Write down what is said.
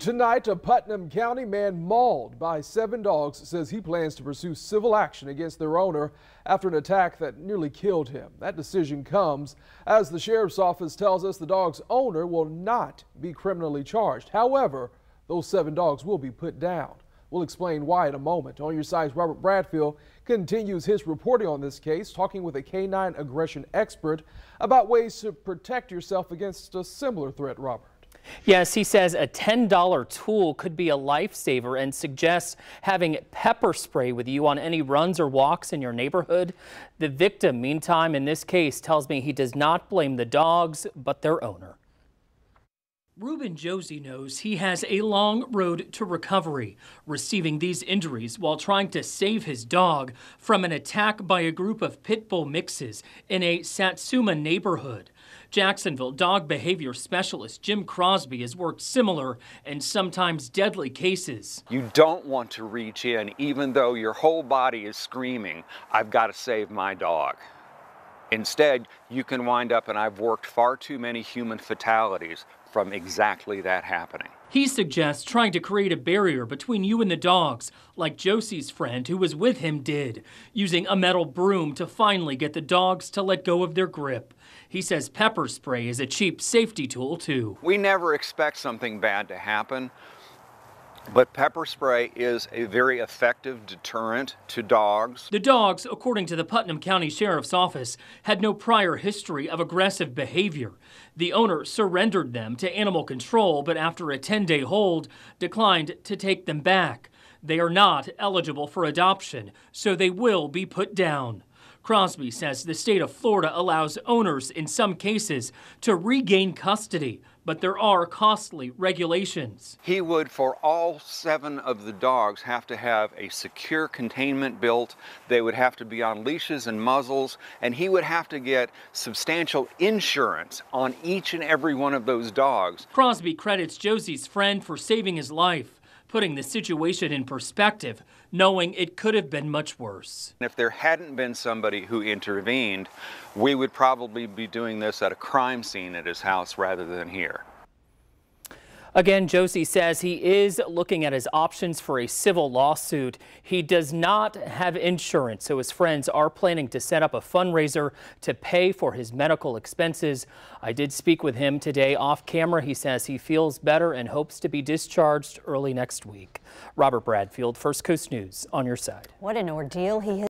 Tonight, a Putnam County man mauled by seven dogs says he plans to pursue civil action against their owner after an attack that nearly killed him. That decision comes as the sheriff's office tells us the dog's owner will not be criminally charged. However, those seven dogs will be put down. We'll explain why in a moment. On your side's Robert Bradfield continues his reporting on this case, talking with a canine aggression expert about ways to protect yourself against a similar threat, Robert. Yes, he says a $10 tool could be a lifesaver and suggests having pepper spray with you on any runs or walks in your neighborhood. The victim, meantime, in this case, tells me he does not blame the dogs, but their owner. Ruben Josey knows he has a long road to recovery, receiving these injuries while trying to save his dog from an attack by a group of pit bull mixes in a Satsuma neighborhood. Jacksonville dog behavior specialist Jim Crosby has worked similar and sometimes deadly cases. You don't want to reach in even though your whole body is screaming, I've got to save my dog. Instead, you can wind up, and I've worked far too many human fatalities from exactly that happening. He suggests trying to create a barrier between you and the dogs, like Josey's friend who was with him did, using a metal broom to finally get the dogs to let go of their grip. He says pepper spray is a cheap safety tool, too. We never expect something bad to happen, but pepper spray is a very effective deterrent to dogs. The dogs, according to the Putnam County Sheriff's Office, had no prior history of aggressive behavior. The owner surrendered them to animal control, but after a 10 day hold, declined to take them back. They are not eligible for adoption, so they will be put down. Crosby says the state of Florida allows owners, in some cases, to regain custody, but there are costly regulations. He would, for all seven of the dogs, have to have a secure containment built. They would have to be on leashes and muzzles, and he would have to get substantial insurance on each and every one of those dogs. Crosby credits Josey's friend for saving his life putting the situation in perspective, knowing it could have been much worse. If there hadn't been somebody who intervened, we would probably be doing this at a crime scene at his house rather than here. Again, Josey says he is looking at his options for a civil lawsuit. He does not have insurance, so his friends are planning to set up a fundraiser to pay for his medical expenses. I did speak with him today off camera. He says he feels better and hopes to be discharged early next week. Robert Bradfield, First Coast News, on your side. What an ordeal he has